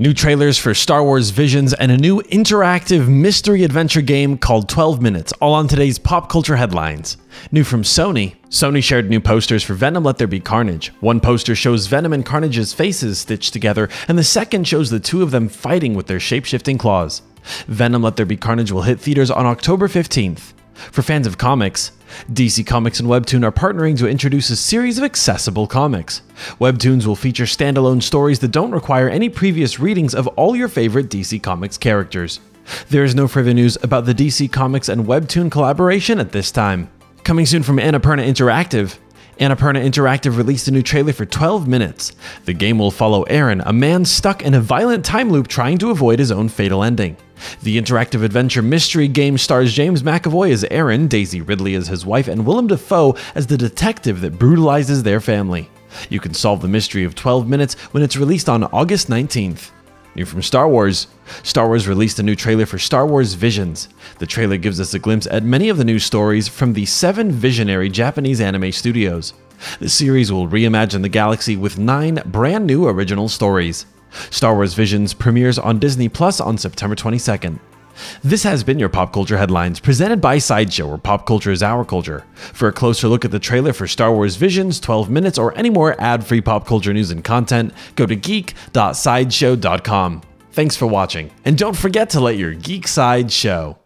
New trailers for Star Wars Visions and a new interactive mystery adventure game called 12 Minutes, all on today's pop culture headlines. New from Sony. Sony shared new posters for Venom Let There Be Carnage. One poster shows Venom and Carnage's faces stitched together, and the second shows the two of them fighting with their shape-shifting claws. Venom Let There Be Carnage will hit theaters on October 15th. For fans of comics, DC Comics and Webtoon are partnering to introduce a series of accessible comics. Webtoons will feature standalone stories that don't require any previous readings of all your favorite DC Comics characters. There is no further news about the DC Comics and Webtoon collaboration at this time. Coming soon from Annapurna Interactive, Annapurna Interactive released a new trailer for 12 minutes. The game will follow Aaron, a man stuck in a violent time loop trying to avoid his own fatal ending. The interactive adventure mystery game stars James McAvoy as Aaron, Daisy Ridley as his wife, and Willem Dafoe as the detective that brutalizes their family. You can solve the mystery of 12 minutes when it's released on August 19th. New from Star Wars. Star Wars released a new trailer for Star Wars Visions. The trailer gives us a glimpse at many of the new stories from the seven visionary Japanese anime studios. The series will reimagine the galaxy with nine brand new original stories. Star Wars Visions premieres on Disney Plus on September 22nd. This has been your Pop Culture Headlines, presented by Sideshow, where pop culture is our culture. For a closer look at the trailer for Star Wars Visions, 12 Minutes, or any more ad free pop culture news and content, go to geek.sideshow.com. Thanks for watching, and don't forget to let your geek side show.